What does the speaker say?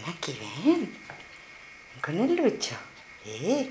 Ven aquí, ven. Ven con el lucho. Eh.